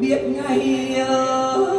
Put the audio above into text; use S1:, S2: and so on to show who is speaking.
S1: biết ngày ơi.